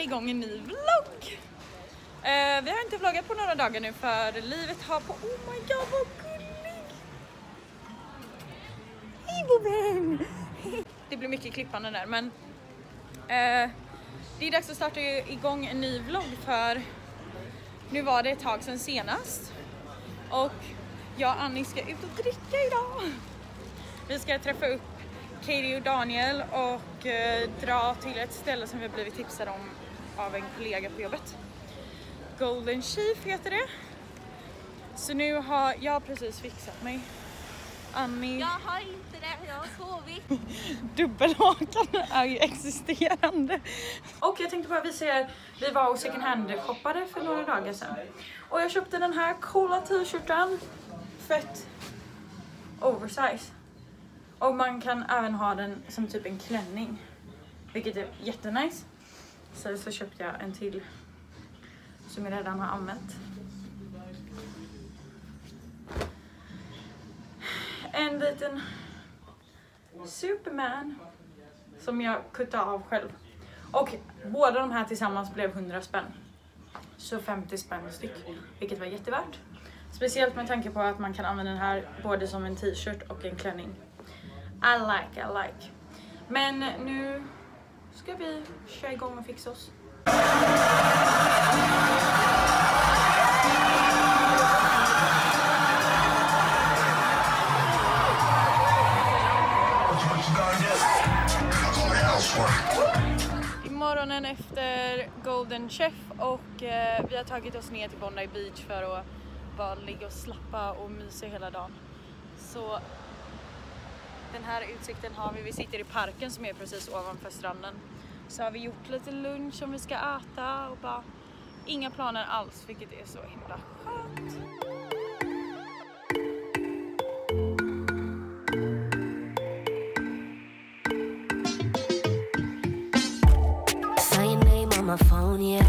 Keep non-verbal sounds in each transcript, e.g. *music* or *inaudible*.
starta igång en ny vlogg. Eh, vi har inte vloggat på några dagar nu för livet har på... Oh my god vad gullig! Hej bobben! *laughs* Det blir mycket klippande där men eh, det är dags att starta igång en ny vlogg för nu var det ett tag sedan senast och jag och Annie ska ut och dricka idag. Vi ska träffa upp Katie och Daniel och eh, dra till ett ställe som vi har blivit tipsade om av en kollega på jobbet. Golden Chief heter det. Så nu har jag precis fixat mig. Annie... Jag har inte det, jag har sovit. *laughs* Dubbelhakan är ju existerande. Och jag tänkte bara visa er, vi var och second hand shoppade för några dagar sedan. Och jag köpte den här coola t-shirten. Fett oversize. Och man kan även ha den som typ en klänning. Vilket är jättenice. Sen så köpte jag en till som jag redan har använt. En liten Superman som jag kuttade av själv. Och båda de här tillsammans blev 100 spänn. Så 50 spänn styck, vilket var jättevärt. Speciellt med tanke på att man kan använda den här både som en t-shirt och en klänning. I like, I like. Men nu ska vi köra igång och fixa oss. Morgonen efter Golden Chef och eh, vi har tagit oss ner till Bondi Beach för att bara ligga och slappa och mysa hela dagen. Så den här utsikten har vi. Vi sitter i parken som är precis ovanför stranden. Så har vi gjort lite lunch som vi ska äta och bara inga planer alls vilket är så himla skönt. My phone, yeah.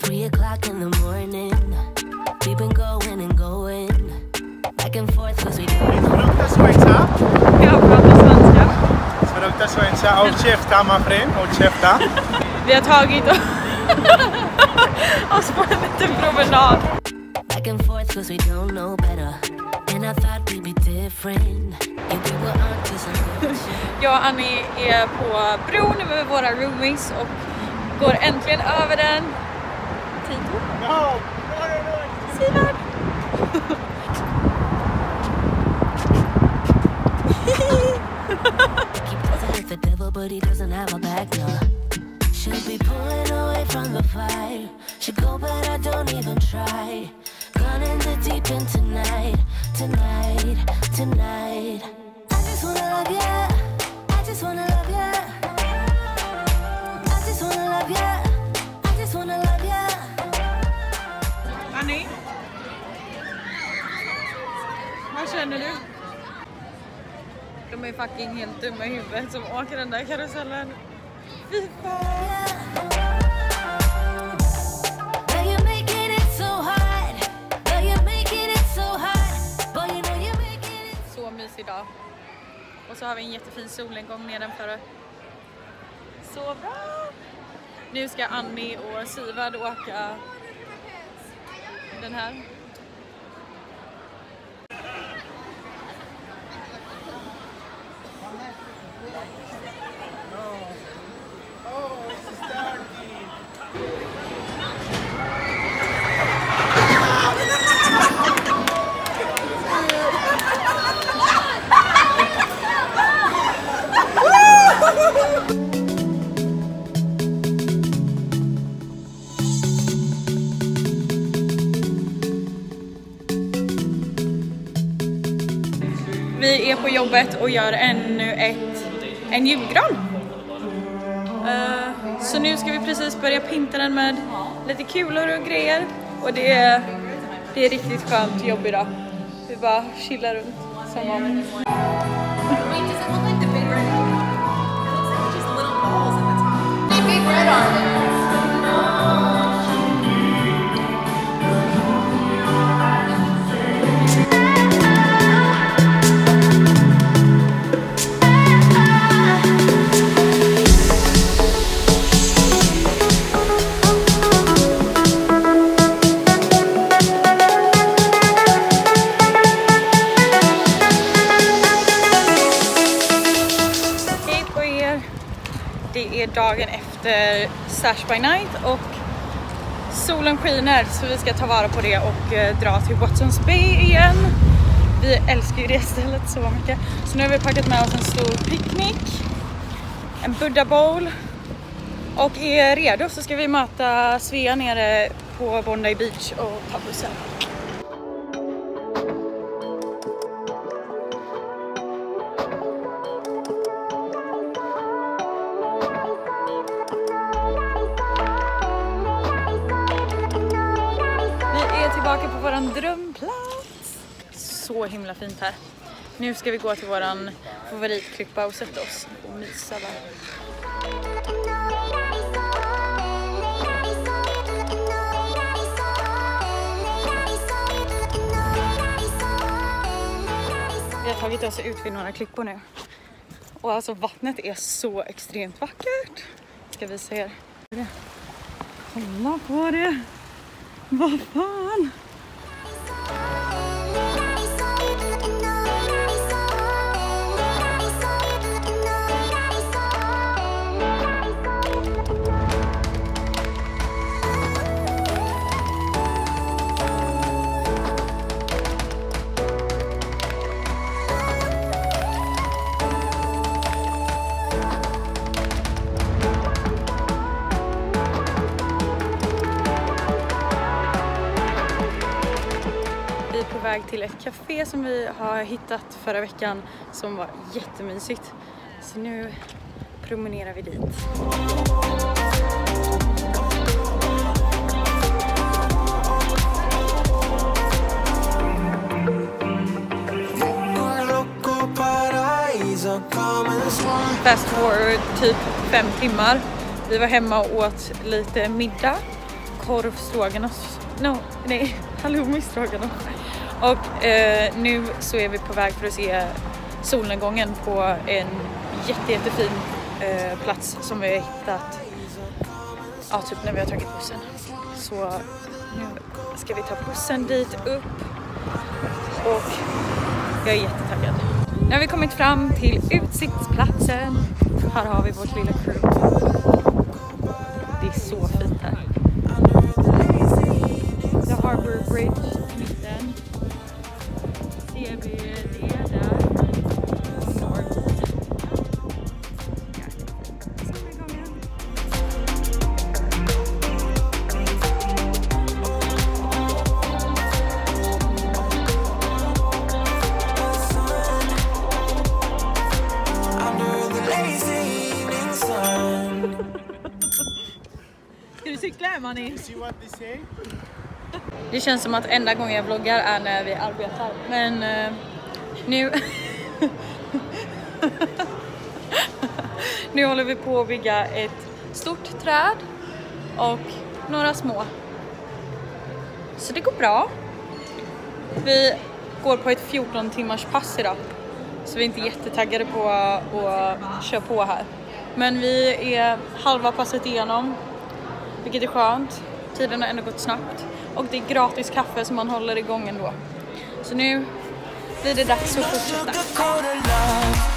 Three o'clock in the morning. We've been going and going. Back and forth cause we Produkta słońca. Jag pratar svenska. Produkta słońca. Håll käften my friend. Håll käften. Vi har tagit *laughs* oss på en liten promenad. back and forth cause we don't know better. And I thought we'd be different. Jag och Annie är på bron med våra roomies och går äntligen över den. Tito? No. No, no, no. Sivert! Keep dancing with the devil, but he doesn't have a back, no. Should be pulling away from the fire. Should go, but I don't even try. Gone in the deep end tonight, tonight. Fucking helt dumma i huvudet som åker den där karusellen. Fy fan! Så mysig dag. Och så har vi en jättefin solnedgång nedanför. Så bra! Nu ska Annie och Sivard åka den här. Jobbet och gör ännu ett, en julgran. Uh, så nu ska vi precis börja pynta den med lite kulor och grejer. Och det är, det är riktigt skönt jobb idag. Vi bara chillar runt som vanligt. Wait, does it look like the big red? It looks det är dagen efter Sash by Night och solen skiner så vi ska ta vara på det och eh, dra till Watsons Bay igen. Vi älskar ju det stället så mycket. Så nu har vi packat med oss en stor picknick, en Buddha bowl och är redo så ska vi möta Svea nere på Bondi Beach och ta bussen. Så himla fint här. Nu ska vi gå till våran favoritklippa och sätta oss och mysa där. Vi har tagit oss ut vid några klippor nu. Och alltså vattnet är så extremt vackert. Ska visa er. Kolla på det! Vad fan! Café som vi har hittat förra veckan som var jättemysigt. Så nu promenerar vi dit. Fast forward typ fem timmar. Vi var hemma och åt lite middag. Korv stroganoff. No, nej, *laughs* halloumi stroganoff. Och eh, nu så är vi på väg för att se solnedgången på en jätte, jättefin eh, plats som vi har hittat ja, typ när vi har tagit bussen. Så nu ska vi ta bussen dit upp och jag är jättetaggad. Nu har vi kommit fram till utsiktsplatsen. Här har vi vårt lilla crew. Det är så fint här. The Harbour Bridge Ska du cykla they say? Det känns som att enda gången jag vloggar är när vi arbetar. Men eh, nu... *laughs* nu håller vi på att bygga ett stort träd och några små. Så det går bra. Vi går på ett 14 timmars pass idag. Så vi är inte jättetaggade på att köra på här. Men vi är halva passet igenom vilket är skönt. Tiden har ändå gått snabbt och det är gratis kaffe som man håller igång ändå. Så nu blir det dags att fortsätta.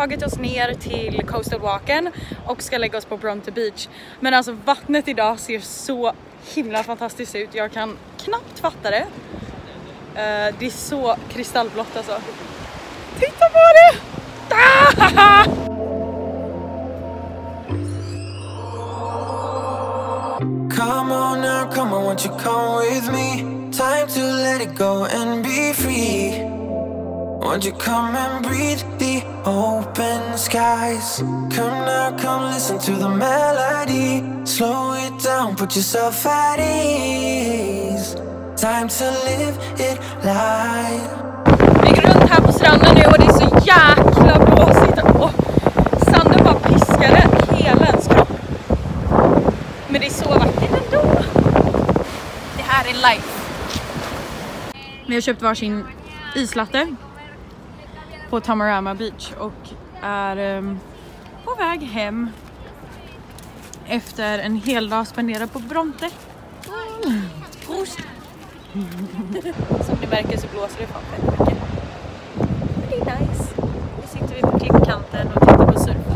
Tagit oss ner till Coastal Walken och ska lägga oss på Bronte Beach. Men alltså vattnet idag ser så himla fantastiskt ut. Jag kan knappt fatta det. Uh, det är så kristallblått alltså. Titta på det! Ah! *laughs* Come on now, come on, won't you come with me? Time to let it go and be free. Won't you come and breathe the open skies? Come now, come listen to the melody. Slow it down, put yourself at ease. Time to live it live. Vi går runt här på stranden nu och det är så jäkla blåsigt och sanden bara piskade hela ens kropp. Men det är så vackert ändå. Det här är life. Vi har köpt varsin islatte på Tamarama Beach och är um, på väg hem efter en hel dag spenderad på Bronte. Prost! *laughs* Som ni märker så blåser det fan fett mycket. Men det är nice. Nu sitter vi på klippkanten och tittar på surf